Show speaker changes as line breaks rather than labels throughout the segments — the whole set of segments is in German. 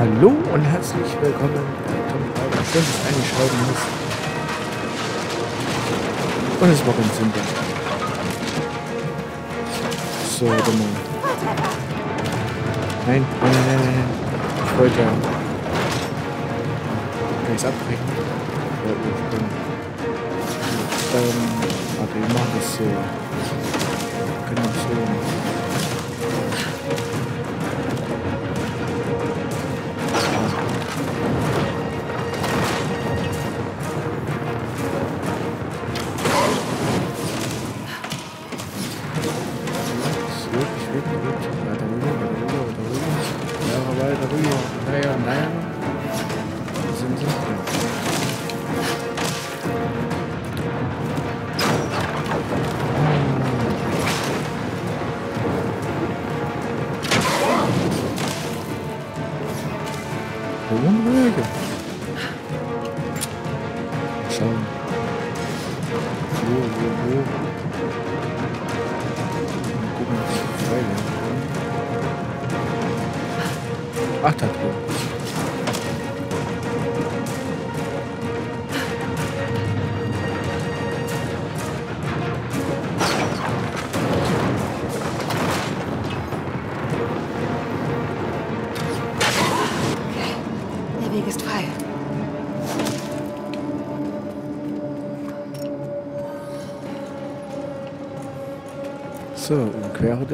Hallo und herzlich willkommen bei Tom Pauler. Schön, dass du eingeschaltet hast. Und es war ganz simpel. So, warte mal. Nein, nein, nein, nein, nein. Ich wollte ja. Kann ich abbrechen? Ja, ich bin. Ähm, warte, wir machen das so. Genau so. So, überquere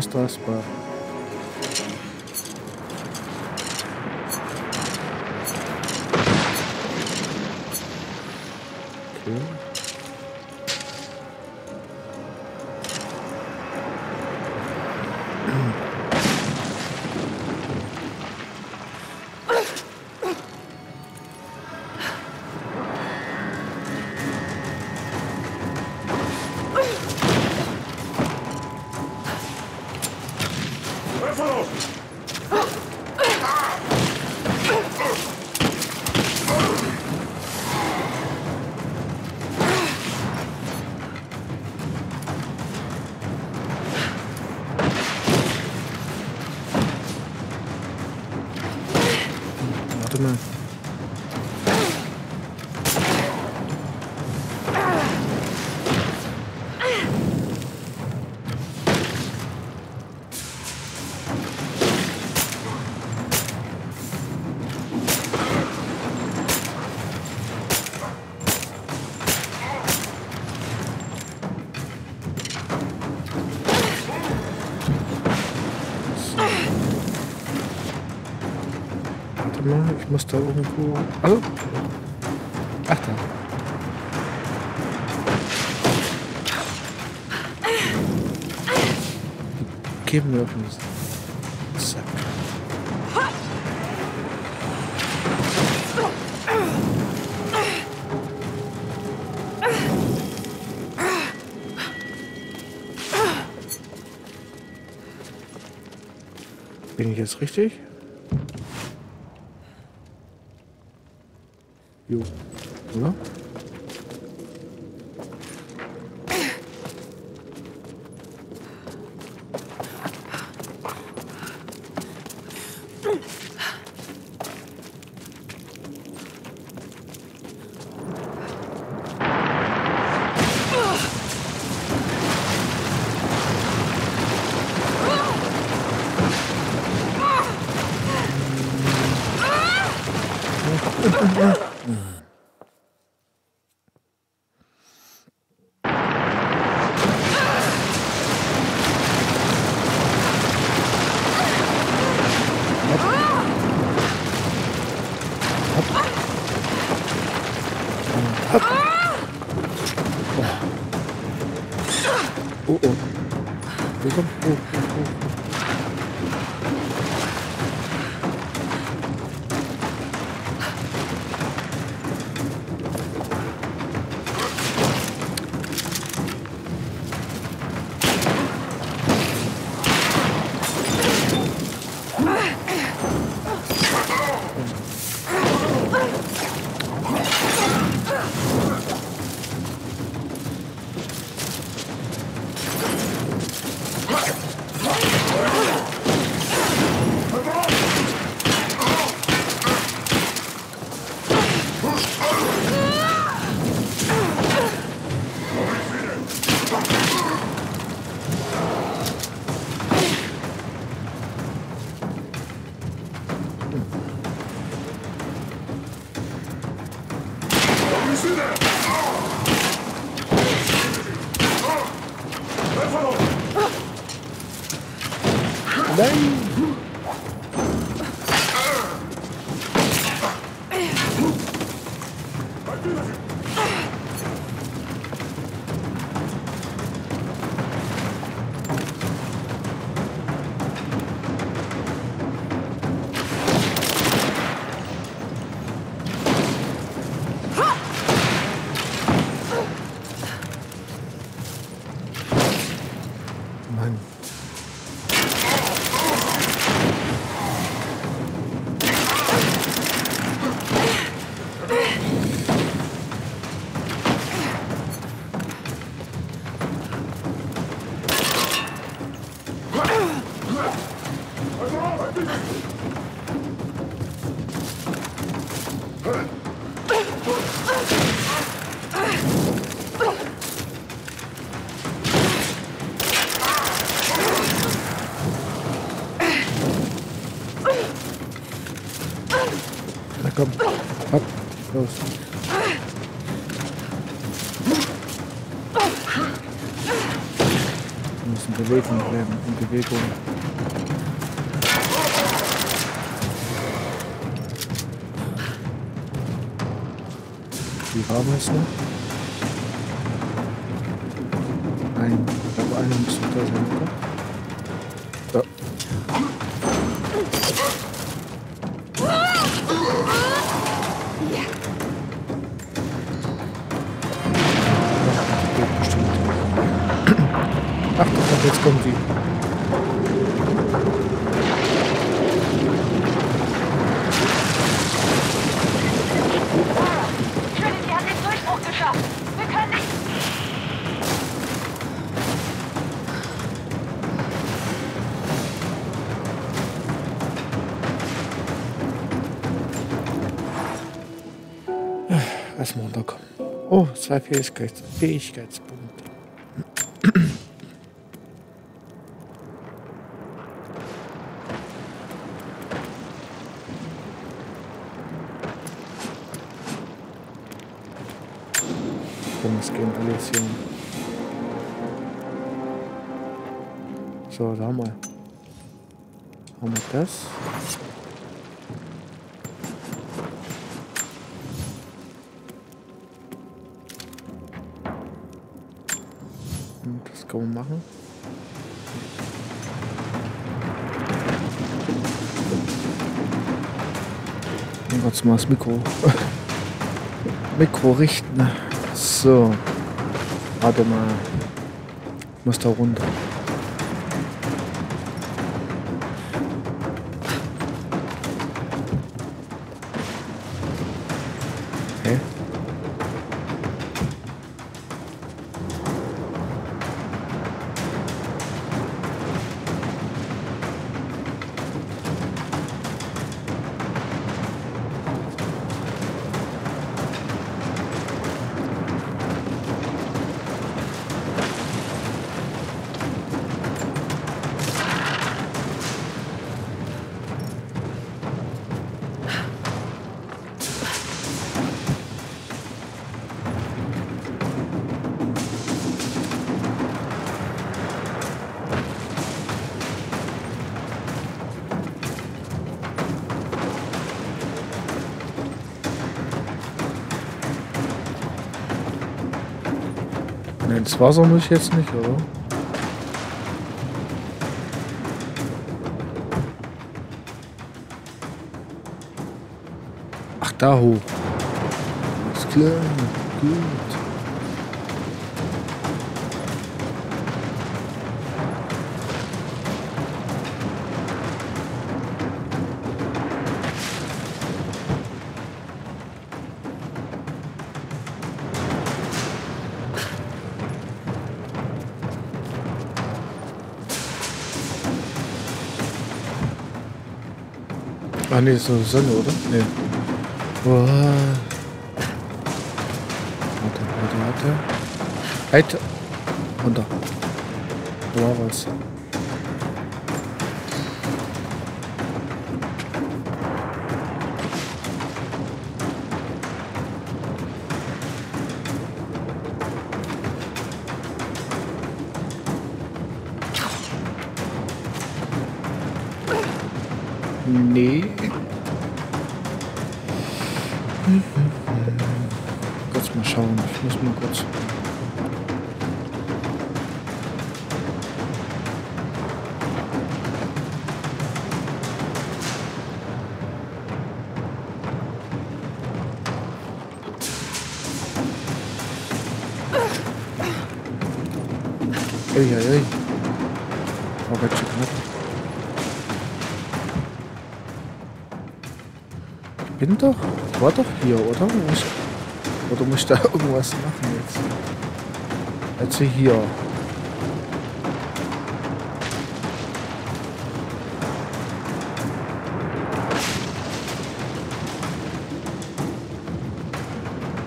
die Brücke. Musterspar. Okay. Muss da irgendwo. Also. Ach da. Geben wir auf uns. Zack. Bin ich jetzt richtig? Jo. Oder? 啊！我我没事我我 Bewegung bleiben, in Bewegung. Wie warm ist noch? Ein, ich glaube, einer muss da sein?
Nicht...
Erstmal runterkommen. Oh, zwei Fähigkeits Fähigkeitspunkte. Es gehen alles hier. So, da haben wir. Haben wir das. Hm, Das kann man machen. Jetzt mal das Mikro. Mikro richten. So. Warte mal. Muss da runter. Ne, ins Wasser muss ich jetzt nicht, oder? Ach, da hoch. Alles klar. Gut. Ah ne, doch Sonne, oder? Ne. Boah. Warte, warte, warte. Halt! Runter. Da war was. Nee. Ich bin doch. War doch hier, oder? Muss, oder muss ich da irgendwas machen jetzt? Also hier.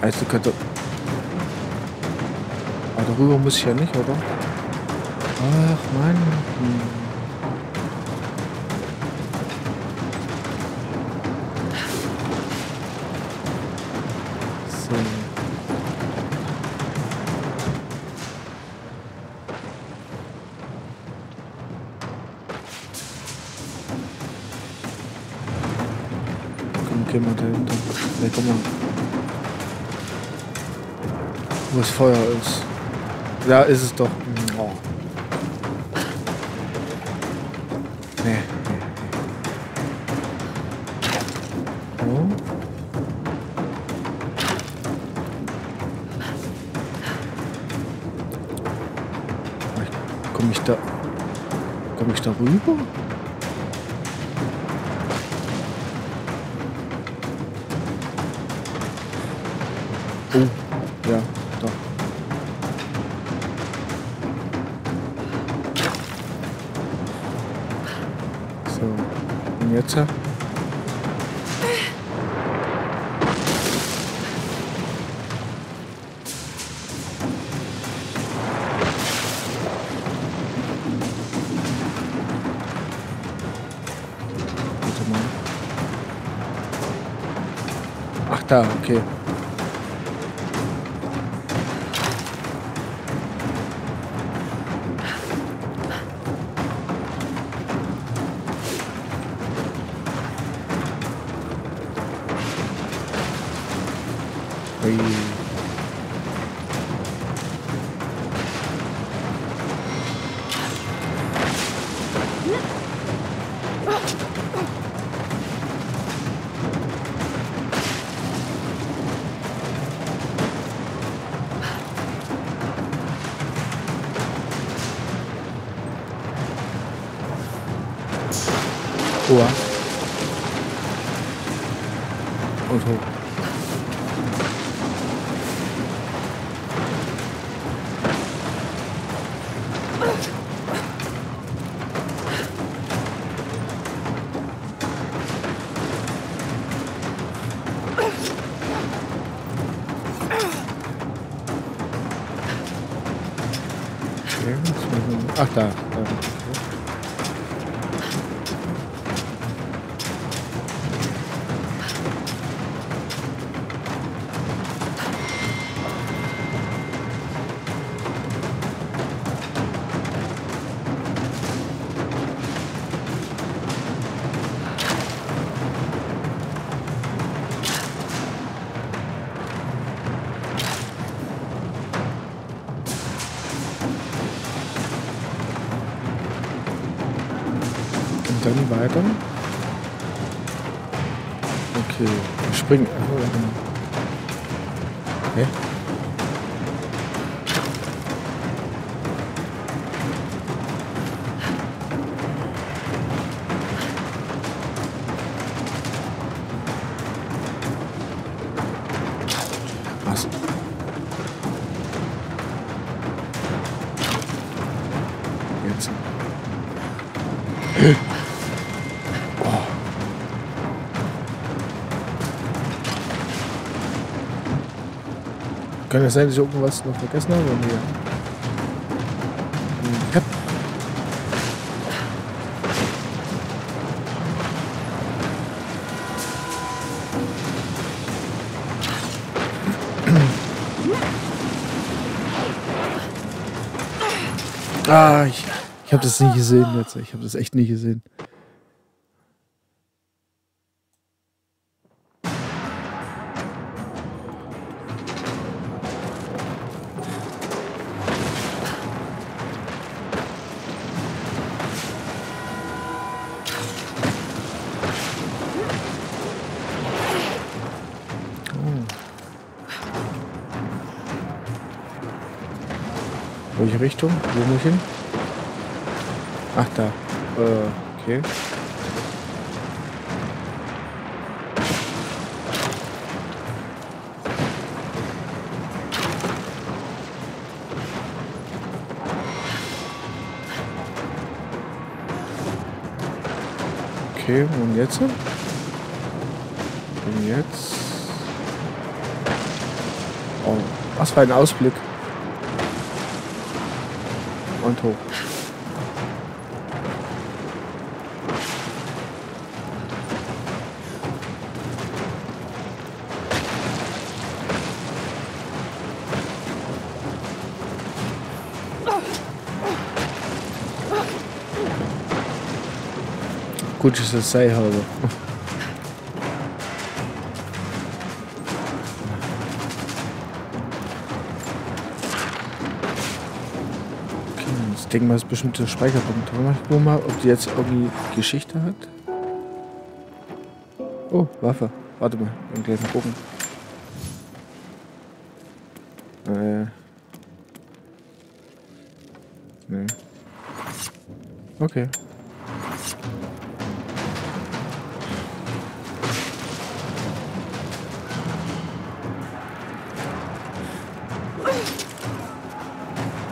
Also könnte. Aber darüber muss ich ja nicht, oder? Ach Mann. Hm. Mal dahinter. Ne, komm mal. Wo das Feuer ist. Ja, ist es doch. Oh. Nee, nee. Oh. Ich da. Komme ich da rüber? Oh, ja, doch. So, und jetzt? Ach da, okay. Oha. Und hoch. Dann weiter. Okay, wir springen. Hä? Kann es sein, dass ich irgendwas noch vergessen habe? Hm, Ich hab Ah, ich, ich habe das nicht gesehen jetzt. Ich habe das echt nicht gesehen. Richtung? Wo muss ich hin? Ach, da. Äh, okay. Okay, und jetzt? Und jetzt? Oh, was für ein Ausblick. Und hoch. Gut, dass ich das Ding mal ist bestimmt der Speicherpunkt. Guck mal, ob die jetzt irgendwie Geschichte hat. Oh, Waffe. Warte mal, wir gleich mal gucken. Äh. Nee. Okay.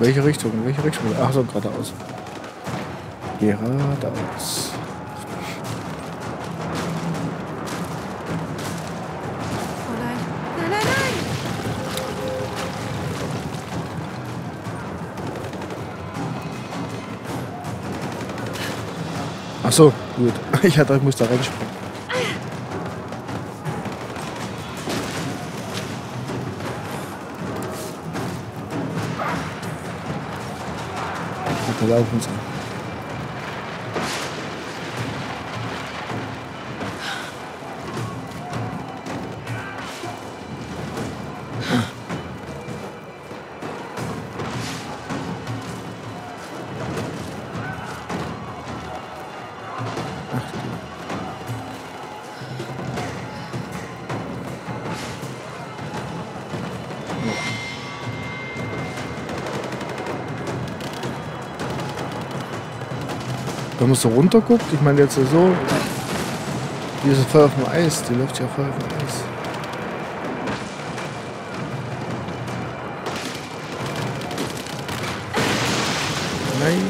Welche Richtung? Welche Richtung? Ach so, geradeaus. Geradeaus. Ach so, gut. Ich hatte, ich muss da reinspringen. 我要工程 Wenn man so runter guckt, ich meine jetzt so, die ist voll auf dem Eis, die läuft ja voll auf dem Eis. Nein.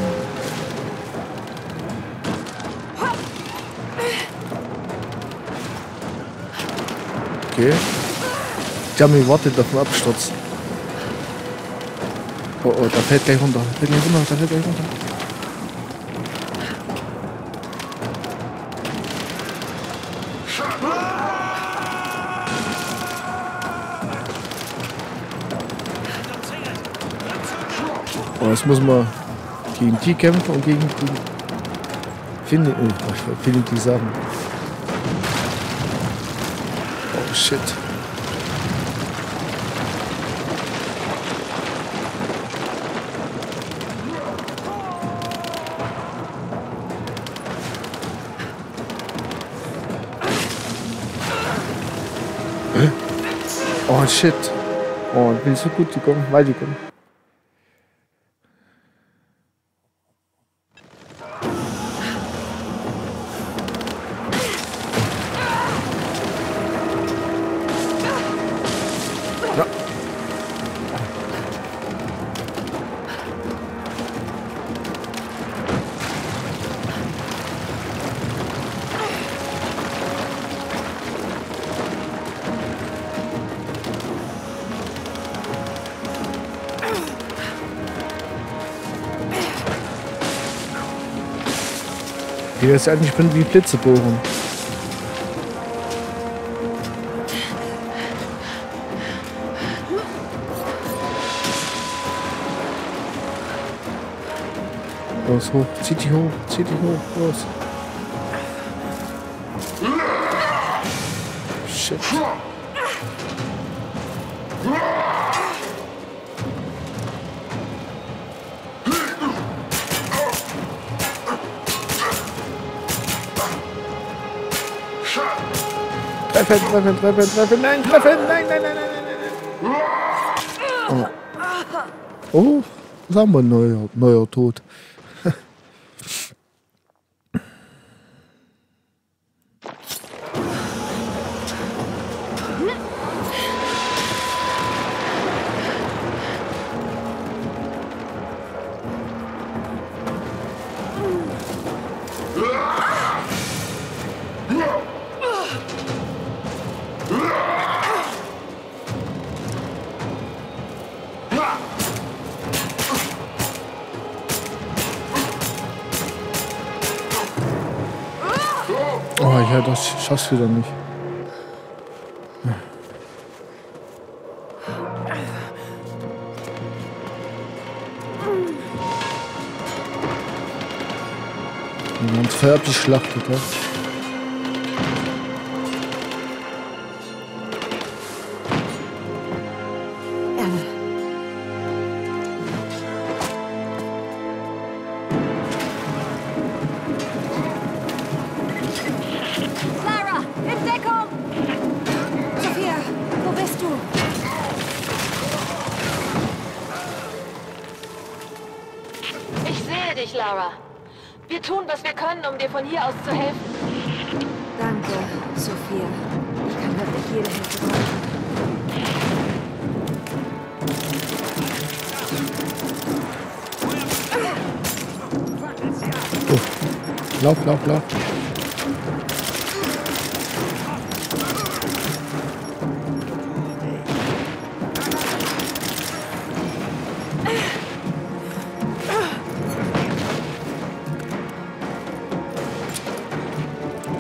Okay. Haben gewartet auf den Absturz. Oh, oh, da fällt gleich runter. Da fällt gleich runter, da fällt gleich runter. Genau, jetzt muss man gegen die kämpfen und gegen die Finde, oh, äh, finde die Sachen. Oh shit. Oh shit. Oh, ich bin so gut gekommen, weit gekommen. Die jetzt eigentlich wie Blitze bohren. Los, hoch, zieh dich hoch, zieh dich hoch, los. Shit. Treffen, treffen, treffen, treffen, nein, treffen, nein, nein, nein, nein, nein, nein. Oh, oh das haben wir ein neuer, neuer Tod. Du wieder nicht. Wenn man uns Pferd geschlachtet Lauf, lauf, lauf.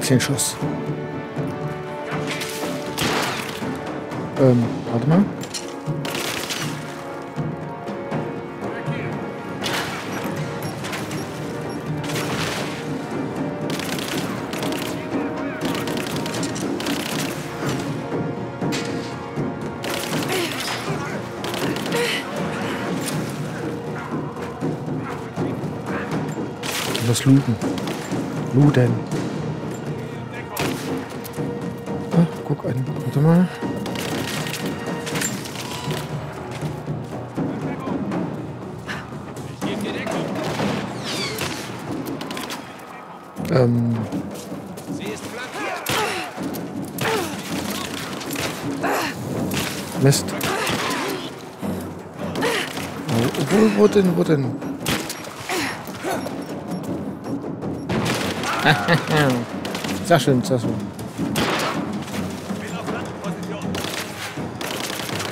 Zehn Schuss. Ähm, warte mal. Das Looten. Looten. Ah, guck an. Warte mal. Ähm. Mist. Wo, wo, wo denn, wo denn? Sehr schön, sehr schön.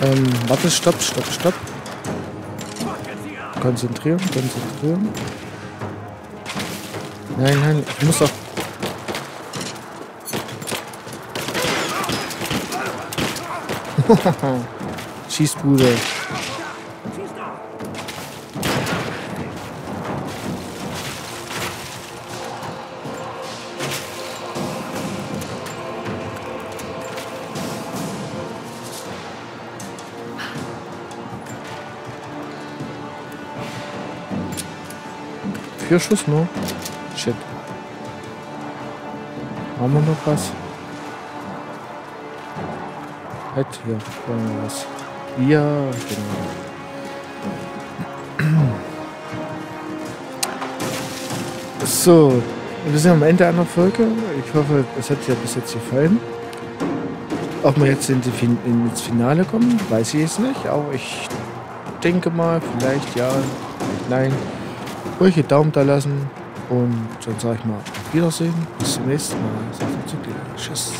Ähm, warte, stopp, stopp, stopp. Konzentrieren, konzentrieren. Nein, nein, ich muss doch. Schießbude. Vier Schuss nur. Shit. Haben wir noch was? Halt, hier, was. Ja, genau. So, wir sind am Ende einer Folge. Ich hoffe, es hat dir bis jetzt gefallen. Ob wir jetzt in fin ins Finale kommen, weiß ich jetzt nicht. Aber ich denke mal, vielleicht ja, vielleicht nein. Einen Daumen da lassen. Und dann sage ich mal auf Wiedersehen. Bis zum nächsten Mal. Tschüss.